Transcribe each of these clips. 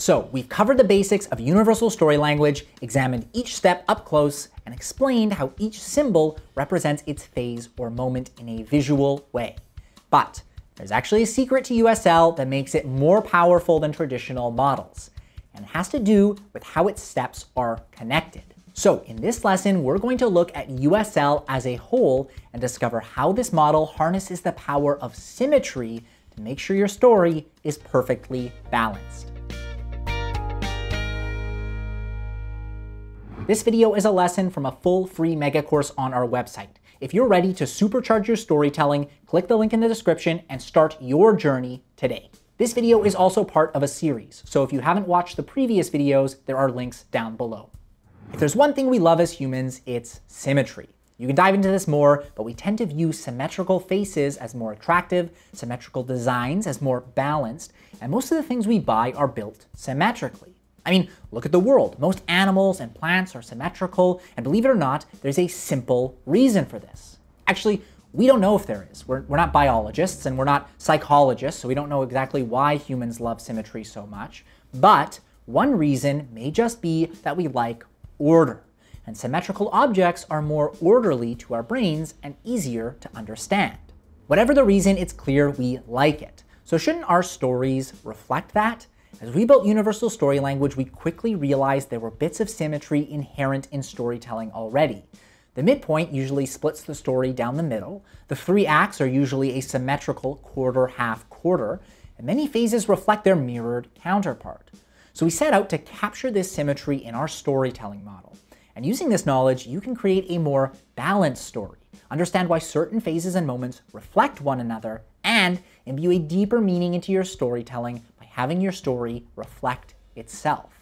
So we've covered the basics of universal story language, examined each step up close, and explained how each symbol represents its phase or moment in a visual way. But there's actually a secret to USL that makes it more powerful than traditional models, and it has to do with how its steps are connected. So in this lesson, we're going to look at USL as a whole and discover how this model harnesses the power of symmetry to make sure your story is perfectly balanced. This video is a lesson from a full free mega course on our website. If you're ready to supercharge your storytelling, click the link in the description and start your journey today. This video is also part of a series, so if you haven't watched the previous videos, there are links down below. If there's one thing we love as humans, it's symmetry. You can dive into this more, but we tend to view symmetrical faces as more attractive, symmetrical designs as more balanced, and most of the things we buy are built symmetrically. I mean, look at the world. Most animals and plants are symmetrical, and believe it or not, there's a simple reason for this. Actually, we don't know if there is. We're, we're not biologists and we're not psychologists, so we don't know exactly why humans love symmetry so much. But one reason may just be that we like order. And symmetrical objects are more orderly to our brains and easier to understand. Whatever the reason, it's clear we like it. So shouldn't our stories reflect that? As we built Universal Story Language, we quickly realized there were bits of symmetry inherent in storytelling already. The midpoint usually splits the story down the middle, the three acts are usually a symmetrical quarter, half, quarter, and many phases reflect their mirrored counterpart. So we set out to capture this symmetry in our storytelling model. And using this knowledge, you can create a more balanced story, understand why certain phases and moments reflect one another, and imbue a deeper meaning into your storytelling having your story reflect itself.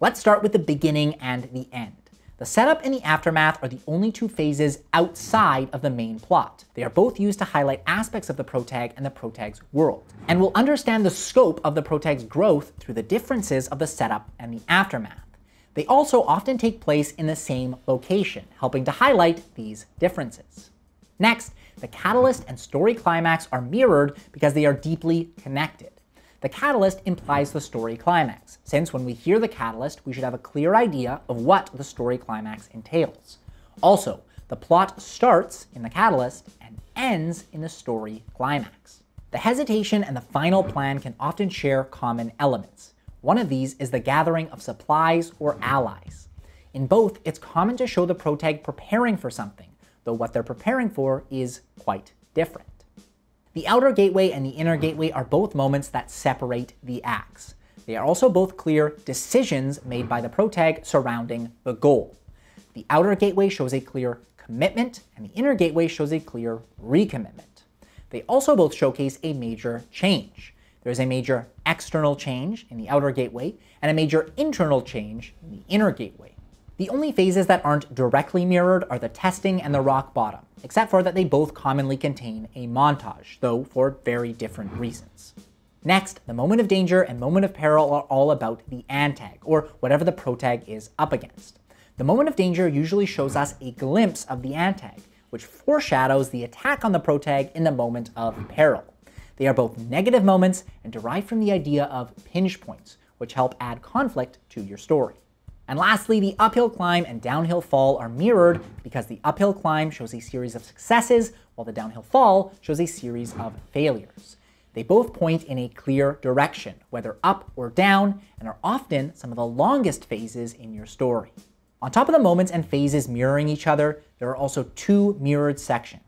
Let's start with the beginning and the end. The setup and the aftermath are the only two phases outside of the main plot. They are both used to highlight aspects of the protag and the protag's world. And we'll understand the scope of the protag's growth through the differences of the setup and the aftermath. They also often take place in the same location, helping to highlight these differences. Next, the catalyst and story climax are mirrored because they are deeply connected. The catalyst implies the story climax, since when we hear the catalyst, we should have a clear idea of what the story climax entails. Also, the plot starts in the catalyst and ends in the story climax. The hesitation and the final plan can often share common elements. One of these is the gathering of supplies or allies. In both, it's common to show the protag preparing for something, though what they're preparing for is quite different. The outer gateway and the inner mm-hmm. gateway are both moments that separate the acts. They are also both clear decisions made by the mm-hmm. protag surrounding the goal. The outer gateway shows a clear commitment, and the inner gateway shows a clear recommitment. They also both showcase a major change. There is a major external change in the outer gateway and a major internal change in the inner gateway. The only phases that aren't directly mirrored are the testing and the rock bottom, except for that they both commonly contain a montage, though for very different reasons. Next, the moment of danger and moment of peril are all about the antag, or whatever the protag is up against. The moment of danger usually shows us a glimpse of the antag, which foreshadows the attack on the protag in the moment of peril. They are both negative moments and derive from the idea of pinch points, which help add conflict to your story. And lastly, the uphill climb and downhill fall are mirrored because the uphill climb shows a series of successes, while the downhill fall shows a series of failures. They both point in a clear direction, whether up or down, and are often some of the longest phases in your story. On top of the moments and phases mirroring each other, there are also two mirrored sections.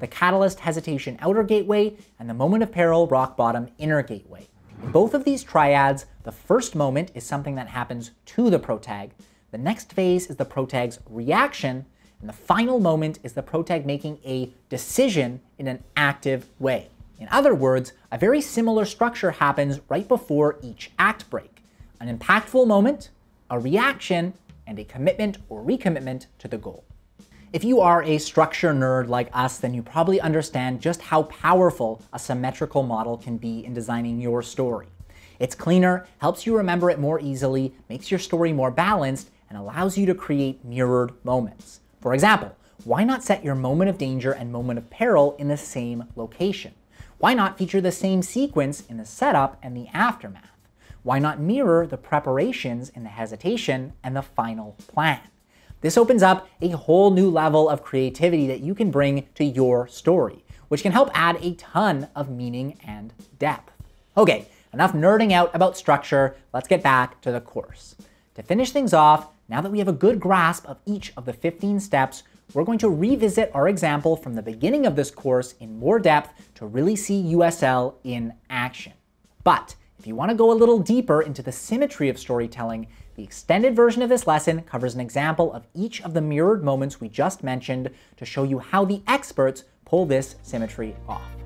The Catalyst Hesitation Outer Gateway and the Moment of Peril Rock Bottom Inner Gateway. Both of these triads, the first moment is something that happens to the protag, the next phase is the protag's reaction, and the final moment is the protag making a decision in an active way. In other words, a very similar structure happens right before each act break. An impactful moment, a reaction, and a commitment or recommitment to the goal. If you are a structure nerd like us, then you probably understand just how powerful a symmetrical model can be in designing your story. It's cleaner, helps you remember it more easily, makes your story more balanced, and allows you to create mirrored moments. For example, why not set your moment of danger and moment of peril in the same location? Why not feature the same sequence in the setup and the aftermath? why not mirror the preparations in the hesitation and the final plan? This opens up a whole new level of creativity that you can bring to your story, which can help add a ton of meaning and depth. Okay, enough nerding out about structure, let's get back to the course. To finish things off, now that we have a good grasp of each of the 15 steps, we're going to revisit our example from the beginning of this course in more depth to really see USL in action. But if you want to go a little deeper into the symmetry of storytelling, the extended version of this lesson covers an example of each of the mirrored moments we just mentioned to show you how the experts pull this symmetry off.